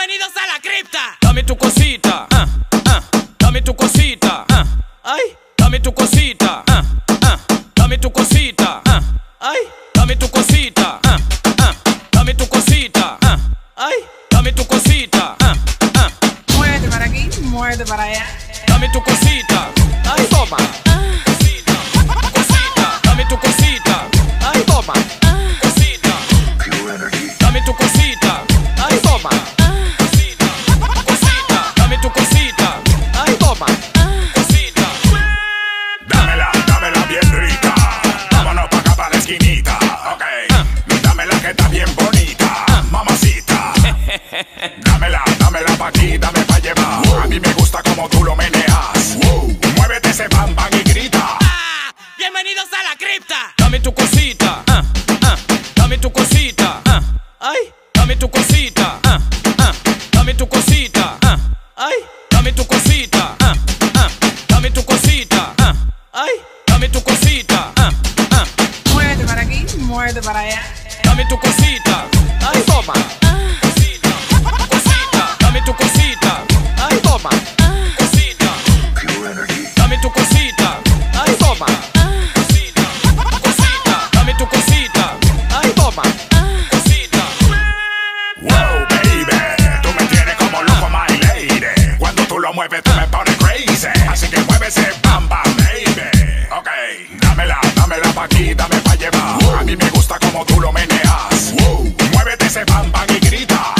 Bienvenidos a la cripta. Dame tu cosita, ah, ah. Dame tu cosita, ah. Ay. Dame tu cosita, ah, ah. Dame tu cosita, ah. Ay. Dame tu cosita, ah. Dame tu cosita, ah. Ay. Dame tu cosita, ah, ah. Para aquí, muévete para allá. Dame tu cosita, ay, toma. Cosita, dame tu cosita, ay, toma. Cosita, dame tu cosita. Mí me gusta como tú lo meneas. Muévete ese bam bam y grita. Bienvenidos a la cripta. Dame tu cosita, ah, ah, dame tu cosita, ah, ay, dame tu cosita, ah, ah, dame tu cosita, ah, ay, dame tu cosita, ah, ah, dame tu cosita, ah, ay, dame tu cosita, ah, ah, Muévete para aquí, muévete para allá. dame tu cosita, ay, toma. Cosita, pa' aquí, dame pa' llevar. A mí me gusta como tú lo meneas. Muévete ese bam y grita.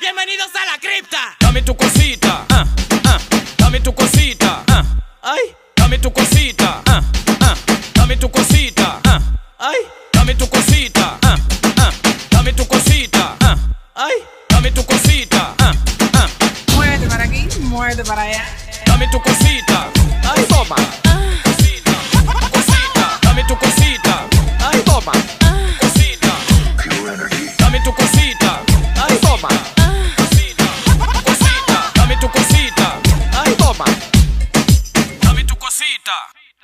Bienvenidos a la cripta. Dame tu cosita, ah, ah, dame tu cosita, ah, ay, dame tu cosita, ah, ah, dame tu cosita, ah, ay, dame tu cosita, ah, ah, dame tu cosita, ah, ay, dame tu cosita, ah, ah, Muévete para aquí, muévete para allá. dame tu cosita, ay, toma. Fia.